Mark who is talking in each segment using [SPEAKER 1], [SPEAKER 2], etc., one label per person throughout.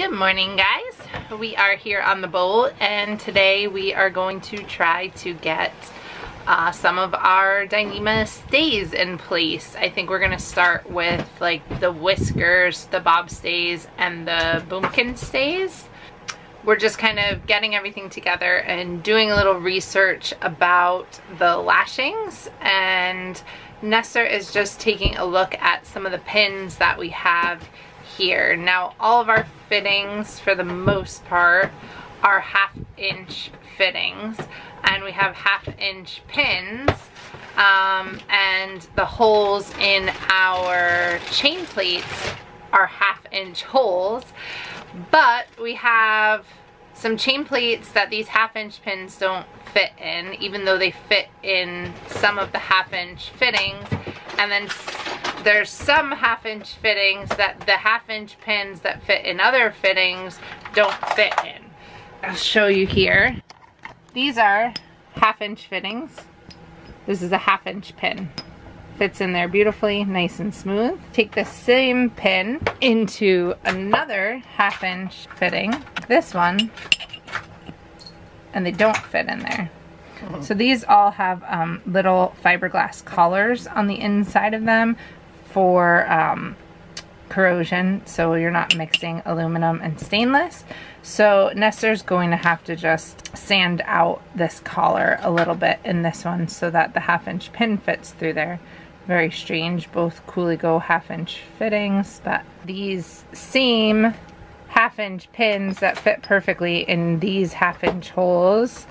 [SPEAKER 1] Good morning guys. We are here on the boat and today we are going to try to get uh, some of our Dyneema stays in place. I think we're going to start with like the whiskers, the bob stays, and the boomkin stays. We're just kind of getting everything together and doing a little research about the lashings and Nestor is just taking a look at some of the pins that we have here. Now all of our fittings for the most part are half inch fittings and we have half inch pins um, and the holes in our chain plates are half inch holes but we have some chain plates that these half inch pins don't fit in even though they fit in some of the half inch fittings and then there's some half inch fittings that the half inch pins that fit in other fittings don't fit in. I'll show you here. These are half inch fittings. This is a half inch pin. Fits in there beautifully, nice and smooth. Take the same pin into another half inch fitting, this one, and they don't fit in there. So these all have um, little fiberglass collars on the inside of them for um, corrosion so you're not mixing aluminum and stainless. So Nestor's going to have to just sand out this collar a little bit in this one so that the half inch pin fits through there. Very strange, both Colligo half inch fittings, but these same half inch pins that fit perfectly in these half inch holes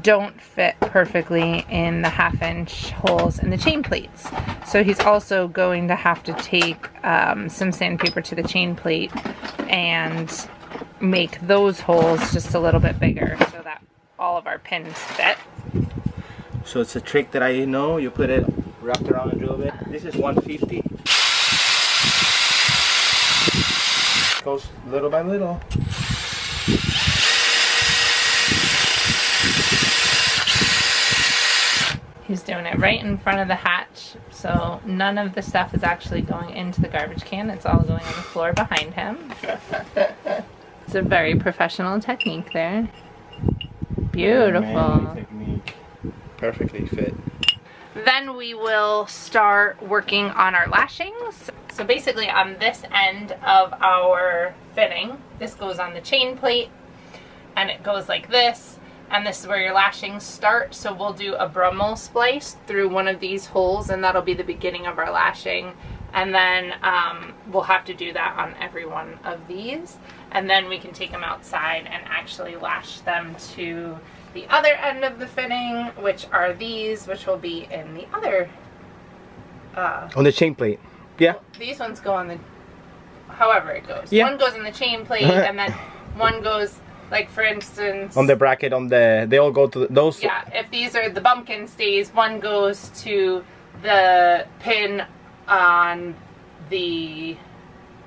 [SPEAKER 1] don't fit perfectly in the half inch holes in the chain plates. So he's also going to have to take um, some sandpaper to the chain plate and make those holes just a little bit bigger so that all of our pins fit.
[SPEAKER 2] So it's a trick that I know. You put it wrapped around a drill bit. This is 150. Goes little by little.
[SPEAKER 1] He's doing it right in front of the hatch, so none of the stuff is actually going into the garbage can. It's all going on the floor behind him. it's a very professional technique there. Beautiful.
[SPEAKER 2] Technique. Perfectly fit.
[SPEAKER 1] Then we will start working on our lashings. So basically on this end of our fitting, this goes on the chain plate and it goes like this and this is where your lashings start. So we'll do a Brummel splice through one of these holes and that'll be the beginning of our lashing. And then um, we'll have to do that on every one of these. And then we can take them outside and actually lash them to the other end of the fitting which are these which will be in the other uh,
[SPEAKER 2] on the chain plate yeah.
[SPEAKER 1] These ones go on the however it goes. Yeah. one goes in the chain plate and then one goes like for instance
[SPEAKER 2] on the bracket on the they all go to the, those
[SPEAKER 1] yeah if these are the bumpkin stays one goes to the pin on the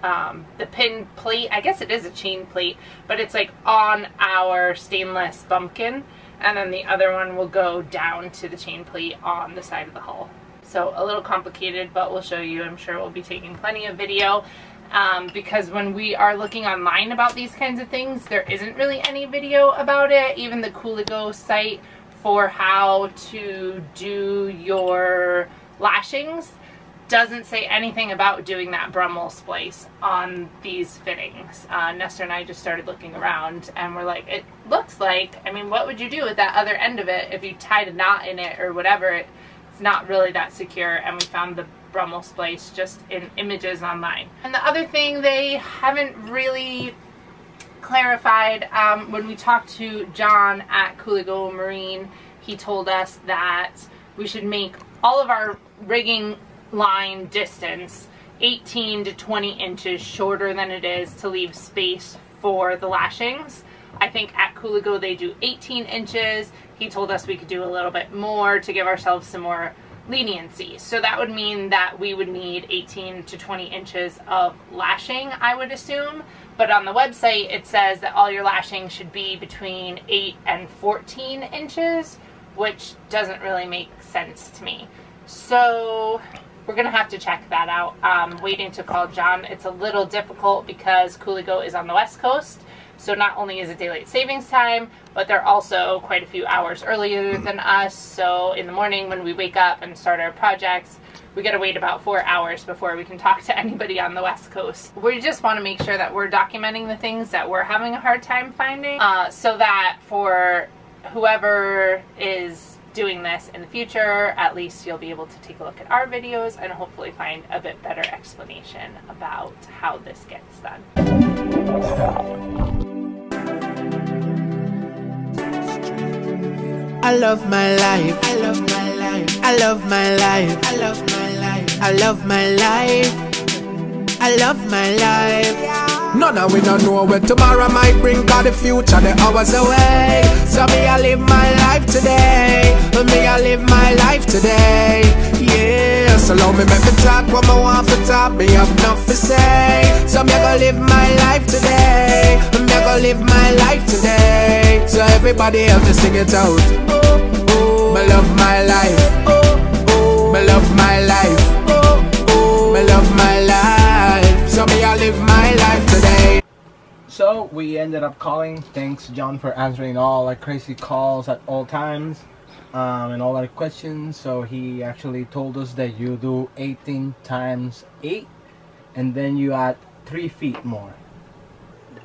[SPEAKER 1] um, the pin plate. I guess it is a chain plate but it's like on our stainless bumpkin. And then the other one will go down to the chain plate on the side of the hull so a little complicated but we'll show you I'm sure we'll be taking plenty of video um, because when we are looking online about these kinds of things, there isn't really any video about it. Even the Colligo site for how to do your lashings doesn't say anything about doing that Brummel splice on these fittings. Uh, Nestor and I just started looking around and we're like, it looks like, I mean, what would you do with that other end of it if you tied a knot in it or whatever? Not really that secure and we found the Brummel splice just in images online. And the other thing they haven't really clarified um, when we talked to John at Colligo Marine, he told us that we should make all of our rigging line distance 18 to 20 inches shorter than it is to leave space for the lashings. I think at Colligo they do 18 inches. He told us we could do a little bit more to give ourselves some more leniency. So that would mean that we would need 18 to 20 inches of lashing, I would assume. But on the website, it says that all your lashing should be between 8 and 14 inches, which doesn't really make sense to me. So we're gonna have to check that out. Um, waiting to call John. It's a little difficult because Colligo is on the west coast. So not only is it daylight savings time, but they're also quite a few hours earlier than us. So in the morning when we wake up and start our projects, we gotta wait about four hours before we can talk to anybody on the west coast. We just wanna make sure that we're documenting the things that we're having a hard time finding uh, so that for whoever is doing this in the future, at least you'll be able to take a look at our videos and hopefully find a bit better explanation about how this gets done.
[SPEAKER 3] I love my life. I love my life. I love my life. I love my life. I love my life. I love my life. None of we don't know what tomorrow might bring Cause the future the hours away So me I live my life today Me I live my life today Yeah, so long me make me talk what I want to talk Me have enough to say So me I go live my life today Me I go live my life today So everybody help me sing it out oh, oh. Me love my life oh, oh. Me love my life oh, oh. Me love my life So me I live my life today
[SPEAKER 2] So we ended up calling. Thanks John for answering all our crazy calls at all times um, and all our questions. So he actually told us that you do 18 times 8 and then you add 3 feet more.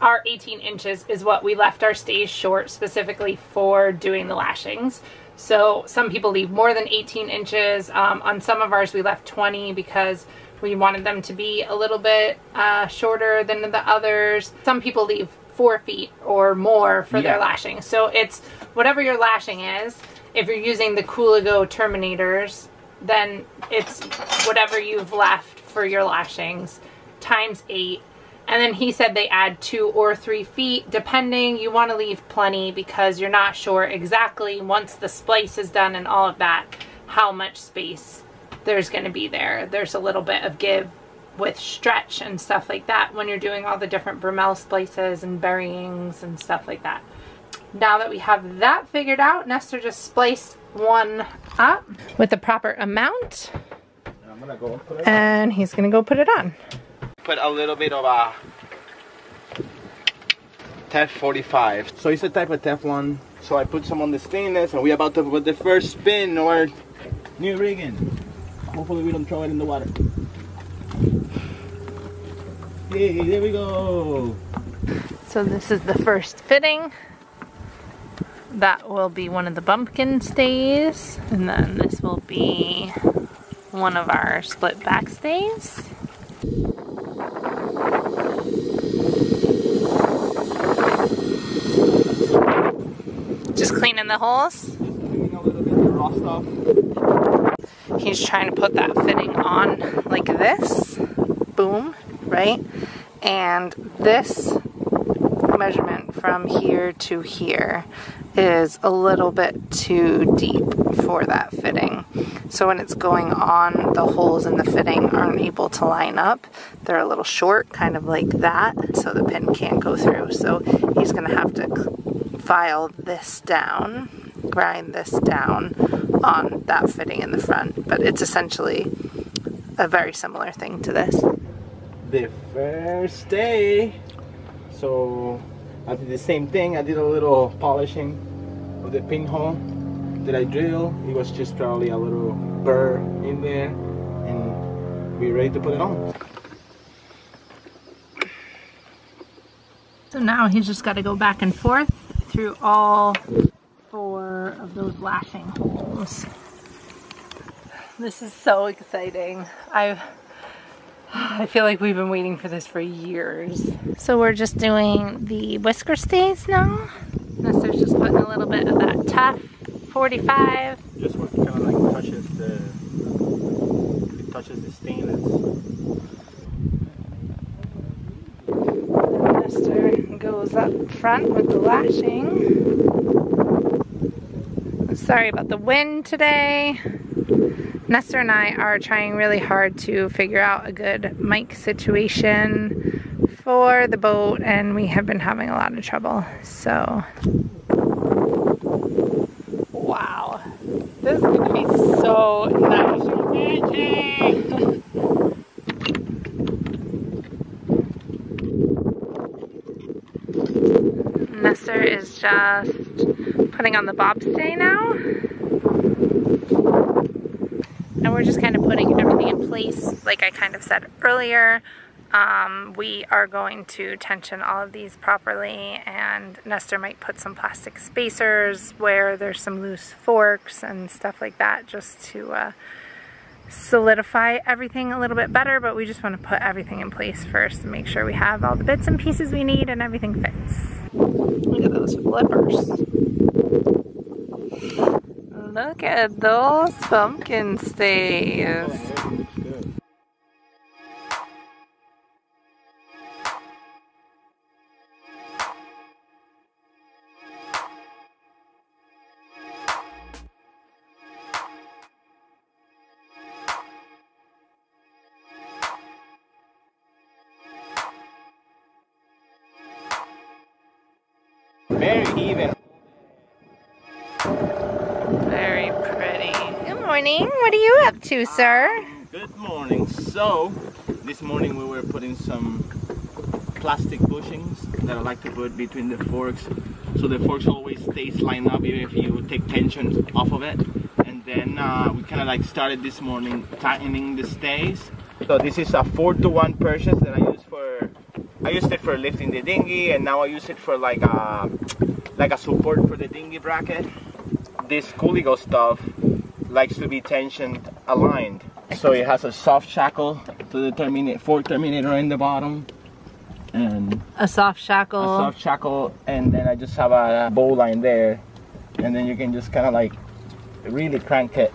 [SPEAKER 1] our 18 inches is what we left our stays short specifically for doing the lashings. So some people leave more than 18 inches. Um, on some of ours we left 20 because we wanted them to be a little bit uh, shorter than the others. Some people leave four feet or more for their
[SPEAKER 2] Yeah.
[SPEAKER 1] lashing. So it's whatever your lashing is. If you're using the Colligo Terminators, then it's whatever you've left for your lashings times eight. And then he said they add two or three feet, depending. You want to leave plenty because you're not sure exactly once the splice is done and all of that, how much space there's going to be there. There's a little bit of give with stretch and stuff like that when you're doing all the different Brummel splices and buryings and stuff like that. Now that we have that figured out, Nestor just spliced one up with the proper amount
[SPEAKER 2] I'm gonna go put it
[SPEAKER 1] and he's going to go put it on.
[SPEAKER 2] put a little bit of a Tef 45. So it's a type of Teflon. So I put some on the stainless and we're about to put the first spin or new rigging. Hopefully we don't throw it in the water. Hey, there we go.
[SPEAKER 1] So this is the first fitting. That will be one of the bumpkin stays. And then this will be one of our split back stays. Just cleaning the holes. He's trying to put that fitting on like this. Boom, right? And this measurement from here to here is a little bit too deep for that fitting. So when it's going on, the holes in the fitting aren't able to line up. They're a little short, kind of like that, so the pin can't go through. So he's going to have to file this down, grind this down on that fitting in the front. But it's essentially a very similar thing to this.
[SPEAKER 2] The first day. So I did the same thing. I did a little polishing of the pinhole that I drilled. It was just probably a little burr in there and we're ready to put it on.
[SPEAKER 1] So now he's just got to go back and forth through all four of those lashing holes. This is so exciting. I I feel like we've been waiting for this for years. So we're just doing the whisker stays now. Nestor's just putting a little bit of that tough 45.
[SPEAKER 2] Just what kind of like touches the it touches the stainless.
[SPEAKER 1] Nestor goes up front with the lashing. Sorry about the wind today. Nestor and I are trying really hard to figure out a good mic situation for the boat, and we have been having a lot of trouble. So, wow. This is gonna be so nice. Nestor is just putting on the bobstay now. And we're just kind of putting everything in place, like I kind of said earlier. Um, we are going to tension all of these properly and Nestor might put some plastic spacers where there's some loose forks and stuff like that just to uh, solidify everything a little bit better but we just want to put everything in place first to make sure we have all the bits and pieces we need and everything fits. Look at those flippers. Look at those bumpkin stays. Up to, sir?
[SPEAKER 2] Good morning. So, this morning we were putting some plastic bushings that I like to put between the forks so the forks always stays lined up even if you take tension off of it. And then uh, we kind of like started this morning tightening the stays. So this is a 4 to 1 purchase that I use for I used it for lifting the dinghy and now I use it for like a like a support for the dinghy bracket. This Colligo stuff likes to be tensioned aligned. So it has a soft shackle to the terminate fork terminator in the bottom and
[SPEAKER 1] A soft shackle.
[SPEAKER 2] a soft shackle and then I just have a bow line there and then you can just kind of like really crank it.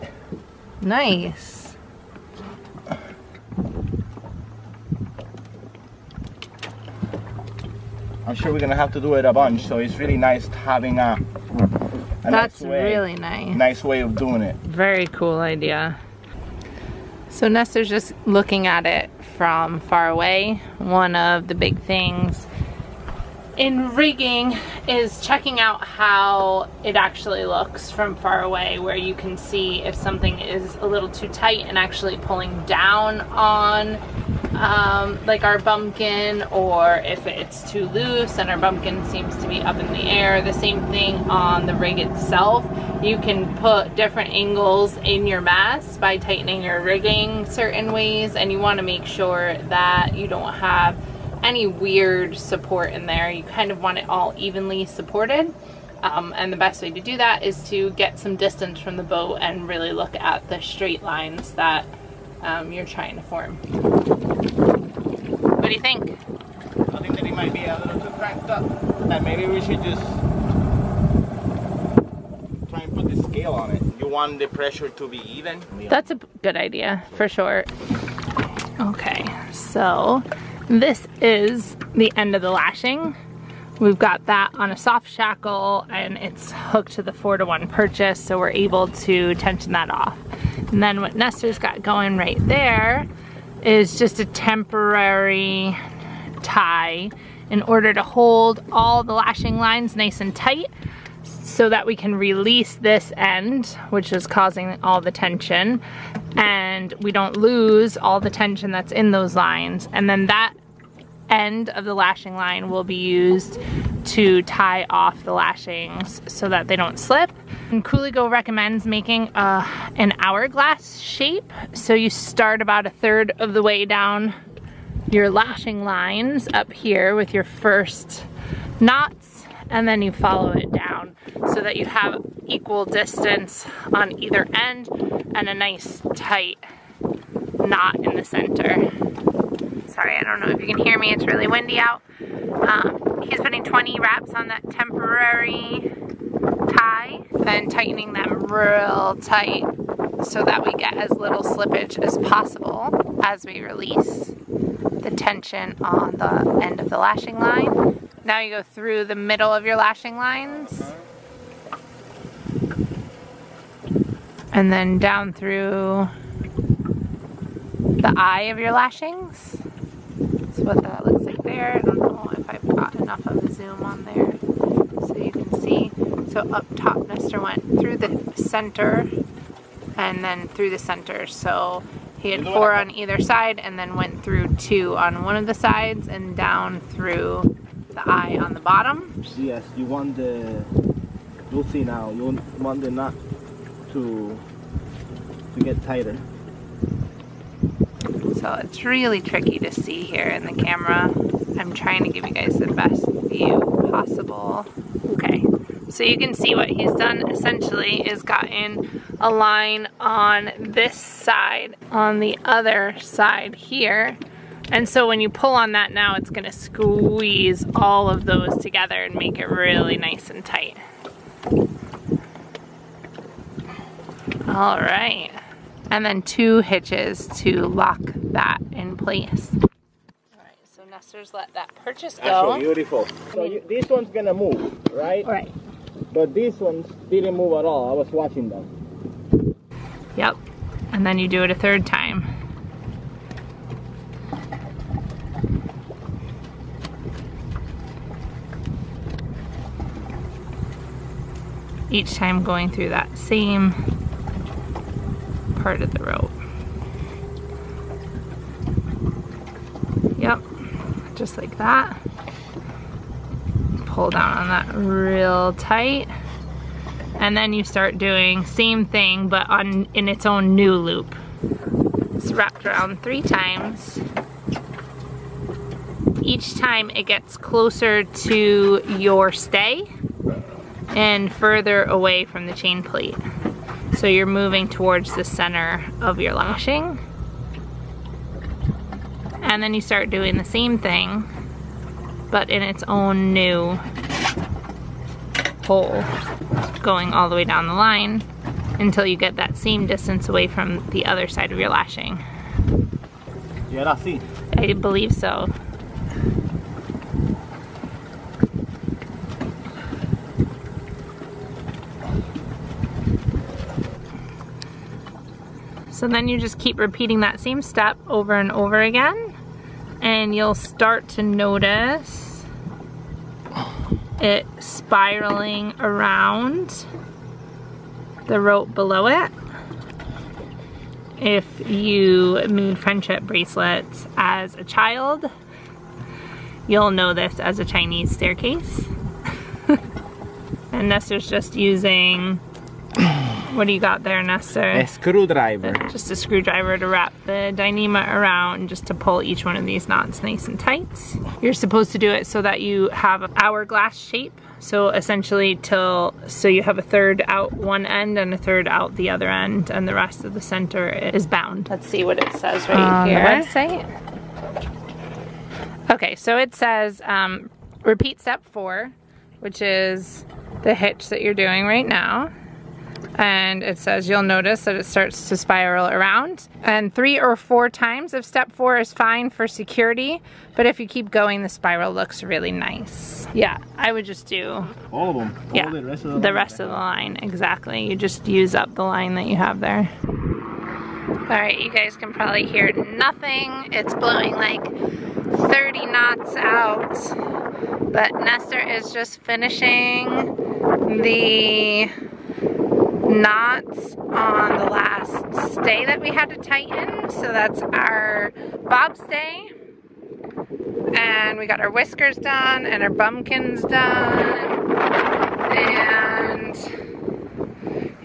[SPEAKER 1] Nice.
[SPEAKER 2] I'm sure we're gonna have to do it a bunch so it's really nice having a, a
[SPEAKER 1] That's
[SPEAKER 2] nice way,
[SPEAKER 1] really nice.
[SPEAKER 2] nice way of doing it.
[SPEAKER 1] Very cool idea. So Nestor's just looking at it from far away. One of the big things in rigging is checking out how it actually looks from far away where you can see if something is a little too tight and actually pulling down on um, like our bumpkin or if it's too loose and our bumpkin seems to be up in the air. The same thing on the rig itself. You can put different angles in your mast by tightening your rigging certain ways and you want to make sure that you don't have any weird support in there. You kind of want it all evenly supported. Um, and the best way to do that is to get some distance from the boat and really look at the straight lines that um, you're trying to form. What do you think?
[SPEAKER 2] I think that it might be a little too cranked up. And maybe we should just try and put the scale on it. You want the pressure to be even?
[SPEAKER 1] That's a good idea for sure. Okay, so this is the end of the lashing. We've got that on a soft shackle and it's hooked to the four to one purchase so we're able to tension that off. And then what Nestor's got going right there is just a temporary tie in order to hold all the lashing lines nice and tight so that we can release this end, which is causing all the tension, and we don't lose all the tension that's in those lines. And then that end of the lashing line will be used to tie off the lashings so that they don't slip. And Colligo recommends making a, an hourglass shape. So you start about a third of the way down your lashing lines up here with your first knots and then you follow it down so that you have equal distance on either end and a nice tight knot in the center. Sorry, I don't know if you can hear me, it's really windy out. Um, he's putting 20 wraps on that temporary tie and tightening them real tight so that we get as little slippage as possible as we release the tension on the end of the lashing line. Now you go through the middle of your lashing lines. And then down through the eye of your lashings. What that looks like there. I don't know if I've got enough of a zoom on there so you can see. So up top, Nestor went through the center and then through the center. So he had four on either side and then went through two on one of the sides and down through the eye on the bottom.
[SPEAKER 2] Yes, you want the, you'll see now, you want the knot to, to get tighter.
[SPEAKER 1] So it's really tricky to see here in the camera. I'm trying to give you guys the best view possible. Okay, so you can see what he's done essentially is gotten a line on this side, on the other side here. And so when you pull on that now, it's gonna squeeze all of those together and make it really nice and tight. All right. And then two hitches to lock that in place. All right, so Nestor's let that purchase go.
[SPEAKER 2] Actually, beautiful. So you, this one's gonna move, right?
[SPEAKER 1] All right.
[SPEAKER 2] But these ones didn't move at all. I was watching them.
[SPEAKER 1] Yep. And then you do it a third time. Each time going through that same part of the rope. Yep, just like that. Pull down on that real tight. And then you start doing same thing but on in its own new loop. It's wrapped around three times. Each time it gets closer to your stay and further away from the chain plate. So you're moving towards the center of your lashing. And then you start doing the same thing, but in its own new hole, going all the way down the line until you get that same distance away from the other side of your lashing.
[SPEAKER 2] Yeah, I see.
[SPEAKER 1] I believe so. So then you just keep repeating that same step over and over again and you'll start to notice it spiraling around the rope below it. If you made friendship bracelets as a child, you'll know this as a Chinese staircase. and Nestor's just using what do you got there, Nestor?
[SPEAKER 2] A screwdriver.
[SPEAKER 1] Just a screwdriver to wrap the Dyneema around just to pull each one of these knots nice and tight. You're supposed to do it so that you have an hourglass shape. So essentially till, so you have a third out one end and a third out the other end and the rest of the center is bound. Let's see what it says right
[SPEAKER 4] On the
[SPEAKER 1] here.
[SPEAKER 4] website?
[SPEAKER 1] Okay, so it says um, repeat step four, which is the hitch that you're doing right now. And it says you'll notice that it starts to spiral around. And three or four times of step four is fine for security, but if you keep going, the spiral looks really nice. Yeah, I would just do
[SPEAKER 2] All of them. All
[SPEAKER 1] yeah,
[SPEAKER 2] the rest of them.
[SPEAKER 1] the rest of the line, exactly. You just use up the line that you have there. All right, you guys can probably hear nothing. It's blowing like 30 knots out. But Nestor is just finishing the knots on the last stay that we had to tighten. So that's our bob stay. And we got our whiskers done and our bumpkins done. And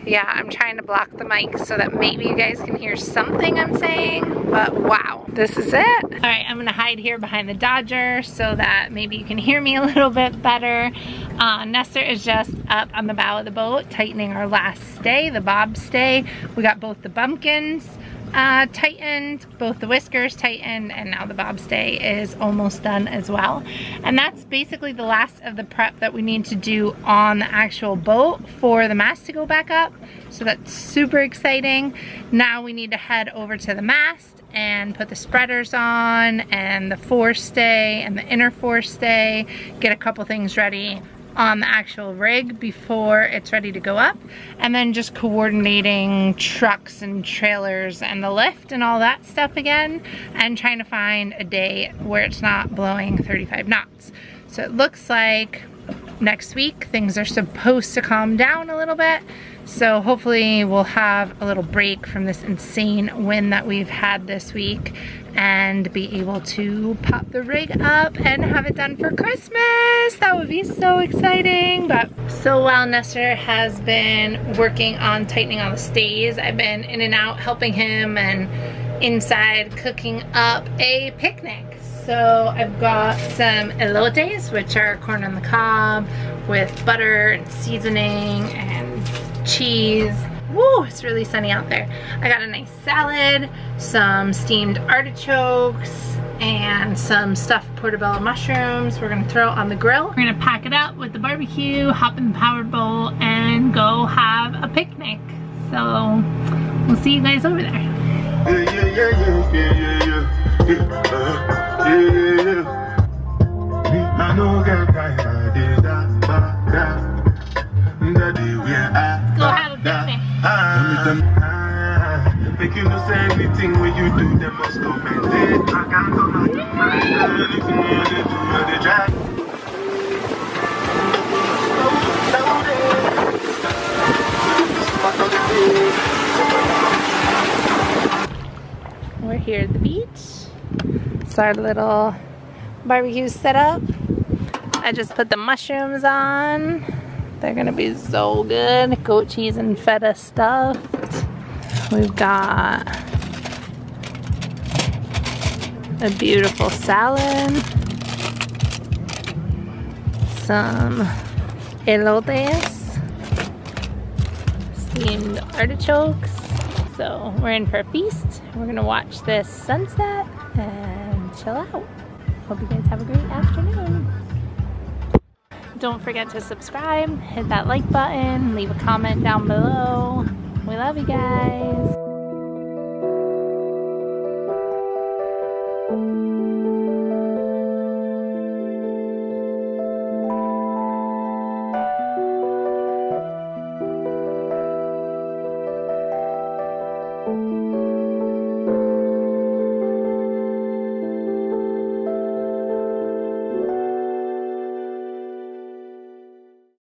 [SPEAKER 1] yeah, I'm trying to block the mic so that maybe you guys can hear something I'm saying, but wow, this is it. All right, I'm gonna hide here behind the Dodger so that maybe you can hear me a little bit better. Uh, Nestor is just up on the bow of the boat, tightening our last stay, the bob stay. We got both the bumpkins uh, tightened, both the whiskers tightened, and now the bob stay is almost done as well. And that's basically the last of the prep that we need to do on the actual boat for the mast to go back up. So that's super exciting. Now we need to head over to the mast and put the spreaders on and the forestay and the inner forestay, get a couple things ready on the actual rig before it's ready to go up and then just coordinating trucks and trailers and the lift and all that stuff again and trying to find a day where it's not blowing 35 knots. So it looks like next week things are supposed to calm down a little bit So hopefully we'll have a little break from this insane wind that we've had this week and be able to pop the rig up and have it done for Christmas. That would be so exciting. But so while Nestor has been working on tightening all the stays, I've been in and out helping him and inside cooking up a picnic. So I've got some elotes, which are corn on the cob with butter and seasoning and cheese. Woo, it's really sunny out there. I got a nice salad, some steamed artichokes, and some stuffed portobello mushrooms we're gonna throw on the grill. We're gonna pack it up with the barbecue, hop in the power bowl, and go have a picnic. So we'll see you guys over there.
[SPEAKER 5] I are, ah,
[SPEAKER 1] Go have a picnic.
[SPEAKER 5] ah, me, ah. Make you know say anything when you do, they must comment it. I can't come out of my head. Anything you do, you dey try.
[SPEAKER 1] We're here at the beach. It's our little barbecue setup. I just put the mushrooms on. They're gonna be so good. Goat cheese and feta stuffed. We've got a beautiful salad. Some elotes. Steamed artichokes. So we're in for a feast. We're gonna watch this sunset and chill out. Hope you guys have a great afternoon. Don't forget to subscribe, hit that like button, leave a comment down below. We love you guys.